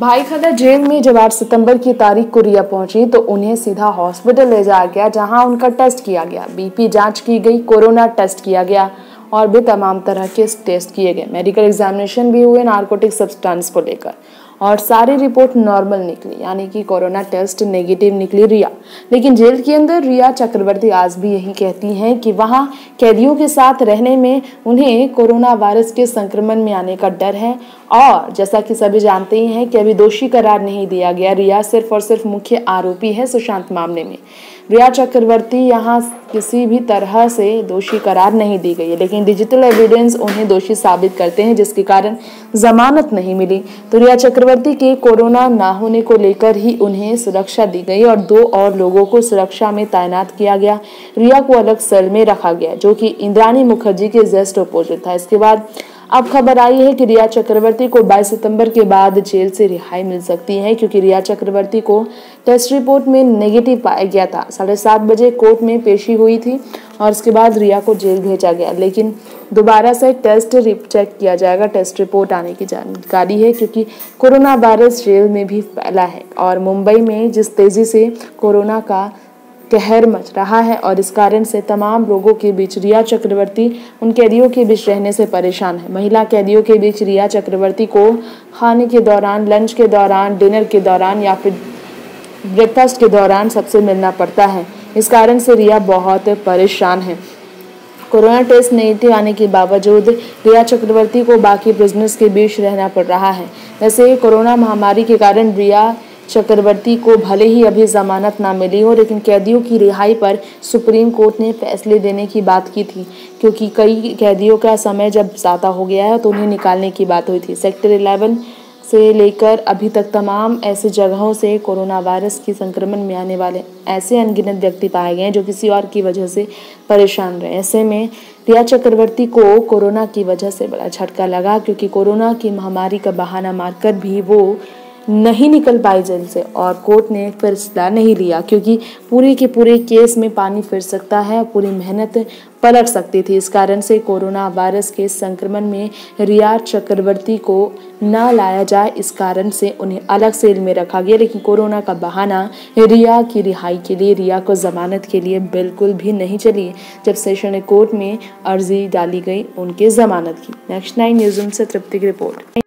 भाई खदा जेल में जब आठ सितंबर की तारीख को रिया पहुँची तो उन्हें सीधा हॉस्पिटल ले जाया गया, जहाँ उनका टेस्ट किया गया। बीपी जाँच की गई, कोरोना टेस्ट किया गया, और भी तमाम तरह के टेस्ट किए गए। मेडिकल एग्जामिनेशन भी हुए, नार्कोटिक सब्सटेंस को लेकर। और सारी रिपोर्ट नॉर्मल निकली, यानी कि कोरोना टेस्ट नेगेटिव निकली रिया। लेकिन जेल के अंदर रिया चक्रवर्ती आज भी यही कहती हैं कि वहाँ कैदियों के साथ रहने में उन्हें कोरोना वायरस के संक्रमण में आने का डर है। और जैसा कि सभी जानते ही हैं कि अभी दोषी करार नहीं दिया गया, रिया सिर्फ़ और सिर्फ़ मुख्य आरोपी है सुशांत मामले में। रिया चक्रवर्ती यहाँ किसी भी तरह से दोषी करार नहीं दी गई है, लेकिन डिजिटल एविडेंस उन्हें दोषी साबित करते हैं, जिसके कारण जमानत नहीं मिली। तो रिया चक्रवर्ती के कोरोना ना होने को लेकर ही उन्हें सुरक्षा दी गई और दो और लोगों को सुरक्षा में तैनात किया गया। रिया को अलग सेल में रखा गया, जो कि इंद्रानी मुखर्जी के जस्ट अपोजिट था। इसके बाद अब खबर आई है कि रिया चक्रवर्ती को 22 सितंबर के बाद जेल से रिहाई मिल सकती है, क्योंकि रिया चक्रवर्ती को टेस्ट रिपोर्ट में नेगेटिव पाया गया था। साढ़े सात बजे कोर्ट में पेशी हुई थी और उसके बाद रिया को जेल भेजा गया, लेकिन दोबारा से टेस्ट रिप चेक किया जाएगा। टेस्ट रिपोर्ट आने की जानकारी है क्योंकि कोरोना वायरस जेल में भी फैला है और मुंबई में जिस तेज़ी से कोरोना का कहर मच रहा है और इस कारण से तमाम लोगों के बीच रिया चक्रवर्ती उन कैदियों के बीच रहने से परेशान है। महिला कैदियों के बीच रिया चक्रवर्ती को खाने के दौरान लंच के दौरान डिनर के दौरान या फिर ब्रेकफास्ट के दौरान सबसे मिलना पड़ता है। इस कारण से रिया बहुत परेशान है। कोरोना टेस्ट नेगेटिव आने के बावजूद रिया चक्रवर्ती को बाकी बिज़नेस के बीच रहना पड़ रहा है। वैसे कोरोना महामारी के कारण रिया चक्रवर्ती को भले ही अभी जमानत ना मिली हो, लेकिन कैदियों की रिहाई पर सुप्रीम कोर्ट ने फैसले देने की बात की थी, क्योंकि कई कैदियों का समय जब ज़्यादा हो गया है तो उन्हें निकालने की बात हुई थी। सेक्टर इलेवन से लेकर अभी तक तमाम ऐसे जगहों से कोरोना वायरस के संक्रमण में आने वाले ऐसे अनगिनत व्यक्ति पाए गए हैं जो किसी और की वजह से परेशान रहे। ऐसे में रिया चक्रवर्ती को कोरोना की वजह से बड़ा झटका लगा क्योंकि कोरोना की महामारी का बहाना मारकर भी वो नहीं निकल पाई जेल से और कोर्ट ने फैसला नहीं लिया, क्योंकि पूरे के पूरे केस में पानी फिर सकता है, पूरी मेहनत पलट सकती थी। इस कारण से कोरोना वायरस के संक्रमण में रिया चक्रवर्ती को ना लाया जाए, इस कारण से उन्हें अलग सेल में रखा गया, लेकिन कोरोना का बहाना रिया की रिहाई के लिए, रिया को जमानत के लिए बिल्कुल भी नहीं चली। जब सेशन कोर्ट में अर्जी डाली गई, उनके जमानत की। नेक्स्ट नाइन न्यूज़ से तृप्ति की रिपोर्ट।